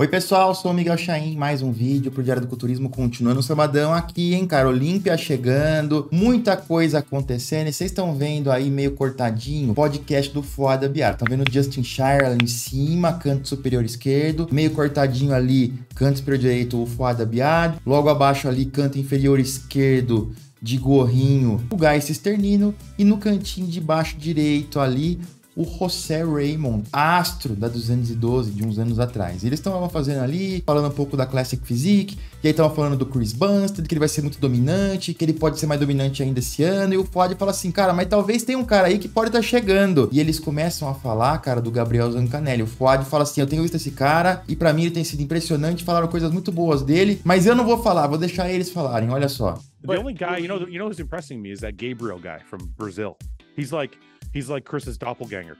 Oi, pessoal, sou o Miguel Chaim, mais um vídeo pro Diário do Culturismo, continuando o sabadão aqui, hein, cara? Olímpia chegando, muita coisa acontecendo, e vocês estão vendo aí meio cortadinho, podcast do Fuada Biar. Estão vendo Justin Shire ali em cima, canto superior esquerdo, meio cortadinho ali, canto superior direito, o Fuada Biar, logo abaixo ali, canto inferior esquerdo, de gorrinho, o Guy Cisternino, e no cantinho de baixo direito ali, o José Raymond, astro da 212 de uns anos atrás. Eles estavam fazendo ali, falando um pouco da Classic Physique, e aí estavam falando do Chris Bumstead, que ele vai ser muito dominante, que ele pode ser mais dominante ainda esse ano, e o Ford fala assim, cara, mas talvez tenha um cara aí que pode estar tá chegando. E eles começam a falar, cara, do Gabriel Zancanelli. O Ford fala assim, eu tenho visto esse cara, e para mim ele tem sido impressionante, falaram coisas muito boas dele, mas eu não vou falar, vou deixar eles falarem, olha só. The only guy, you know, you know who's impressing me is that Gabriel guy from Brazil. He's like He's like Chris's doppelganger.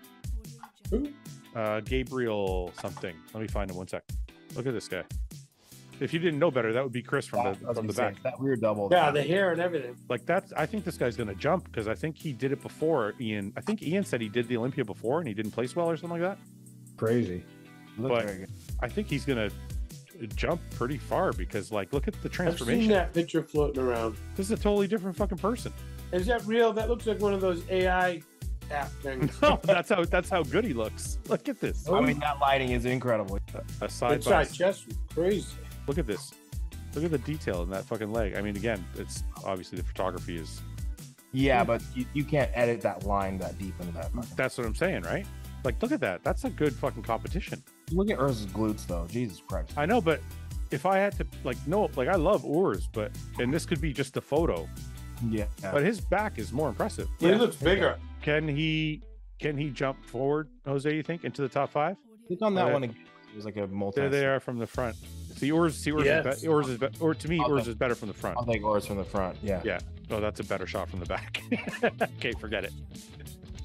Who? Uh, Gabriel something. Let me find him one sec. Look at this guy. If you didn't know better, that would be Chris from the from the back. That weird double. Yeah, the hair and everything. Like that's. I think this guy's gonna jump because I think he did it before. Ian. I think Ian said he did the Olympia before and he didn't place well or something like that. Crazy. But I think he's gonna jump pretty far because like look at the transformation. I've seen that picture floating around. This is a totally different fucking person. Is that real? That looks like one of those AI no, that's how that's how good he looks. Look at this. Oh. I mean, that lighting is incredible. A, side by side chest, crazy. Look at this. Look at the detail in that fucking leg. I mean, again, it's obviously the photography is. Yeah, but you, you can't edit that line that deep into that. Fucking... That's what I'm saying, right? Like, look at that. That's a good fucking competition. Look at Urz's glutes, though. Jesus Christ. I know, but if I had to, like, no, like, I love Urs, but, and this could be just a photo. Yeah. But his back is more impressive. Yeah, he looks bigger. Can he can he jump forward, Jose? You think into the top five? Click on that uh, one again. It was like a multi. There they are from the front. See, Ors, see, Ors, yes. is, be- Ors is be- or to me, I'll Ors think, is better from the front. I'll take Ors from the front. Yeah. Yeah. Oh, that's a better shot from the back. okay, forget it.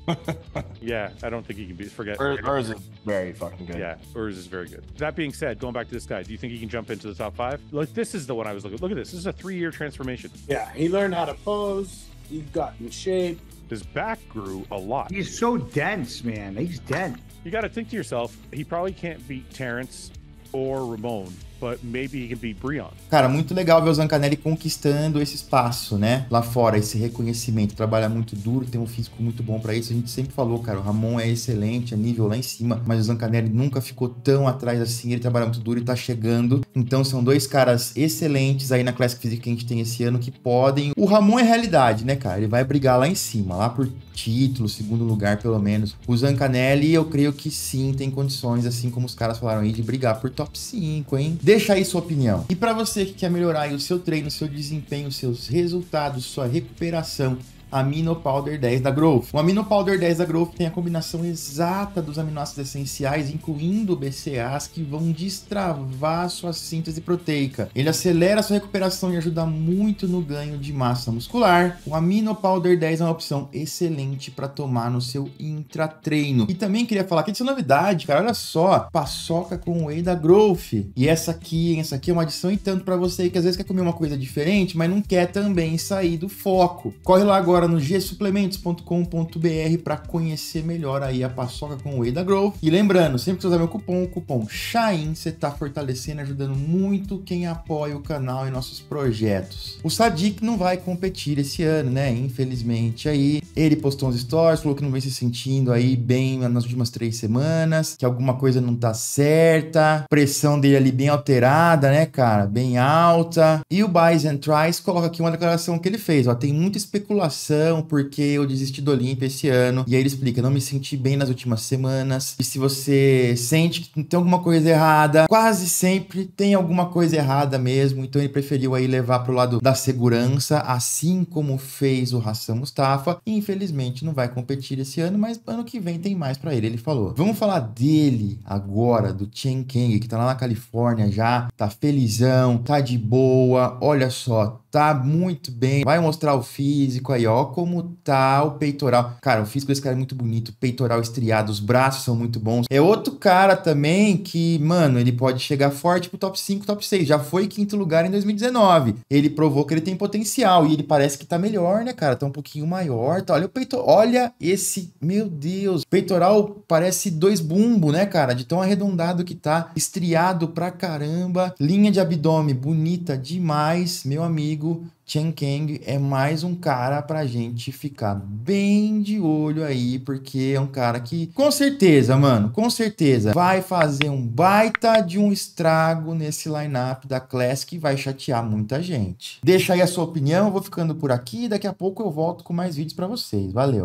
yeah, I don't think he can be. Forget. Urs, Urs is very fucking good. Yeah, Urs is very good. That being said, going back to this guy, do you think he can jump into the top five? Like this is the one I was looking. At look at this. This is a three-year transformation. Yeah, he learned how to pose. He got in shape. His back grew a lot. He's so dense, man. He's dense. You got to think to yourself, he probably can't beat Terrence or Ramon but maybe he can beat Brion. Cara, muito legal ver o Zancanelli conquistando esse espaço, né? Lá fora, esse reconhecimento. Trabalha muito duro, tem um físico muito bom para isso. A gente sempre falou, cara, o Ramon é excelente, é nível lá em cima, mas o Zancanelli nunca ficou tão atrás assim. Ele trabalha muito duro e tá chegando. Então são dois caras excelentes aí na Classic Physique que a gente tem esse ano que podem. O Ramon é realidade, né, cara? Ele vai brigar lá em cima, lá por título, segundo lugar pelo menos. O Zancanelli, eu creio que sim, tem condições, assim como os caras falaram aí, de brigar por top 5, hein? Deixa aí sua opinião. E para você que quer melhorar o seu treino, seu desempenho, seus resultados, sua recuperação, Amino Powder 10 da Growth. O Amino Powder 10 da Growth tem a combinação exata dos aminoácidos essenciais, incluindo BCAAs, que vão destravar sua síntese proteica. Ele acelera sua recuperação e ajuda muito no ganho de massa muscular. O Amino Powder 10 é uma opção excelente para tomar no seu intratreino. E também queria falar que essa novidade, cara, olha só, paçoca com whey da Growth. E essa aqui, essa aqui é uma adição e tanto para você que às vezes quer comer uma coisa diferente, mas não quer também sair do foco. Corre lá agora agora no gsuplementos.com.br para conhecer melhor aí a paçoca com whey da Growth. E lembrando, sempre que você usar meu cupom, o cupom SHAIN, você está fortalecendo ajudando muito quem apoia o canal e nossos projetos. O Sadik não vai competir esse ano, né? Infelizmente aí. Ele postou uns stories, falou que não vem se sentindo aí bem nas últimas três semanas, que alguma coisa não tá certa, pressão dele ali bem alterada, né, cara? Bem alta. E o Buys and Tries coloca aqui uma declaração que ele fez, ó, tem muita especulação porque eu desisti do Olímpia esse ano. E aí ele explica: não me senti bem nas últimas semanas. E se você sente que tem alguma coisa errada, quase sempre tem alguma coisa errada mesmo. Então ele preferiu aí levar pro lado da segurança, assim como fez o Hassan Mustafa. E infelizmente não vai competir esse ano, mas ano que vem tem mais para ele. Ele falou: vamos falar dele agora, do Chen Kang, que tá lá na Califórnia já, tá felizão, tá de boa. Olha só, tá muito bem. Vai mostrar o físico aí, ó, como tá o peitoral. Cara, o físico desse cara é muito bonito, peitoral estriado, os braços são muito bons. É outro cara também que, mano, ele pode chegar forte pro top 5, top 6. Já foi quinto lugar em 2019. Ele provou que ele tem potencial e ele parece que tá melhor, né, cara? Tá um pouquinho maior. Tá? Olha o peitoral. Olha esse, meu Deus. Peitoral parece dois bumbo, né, cara? De tão arredondado que tá. Estriado pra caramba. Linha de abdômen bonita demais, meu amigo. Chen Kang é mais um cara pra gente ficar bem de olho aí, porque é um cara que, com certeza, mano, com certeza, vai fazer um baita de um estrago nesse lineup da Classic e vai chatear muita gente. Deixa aí a sua opinião, eu vou ficando por aqui, daqui a pouco eu volto com mais vídeos pra vocês. Valeu!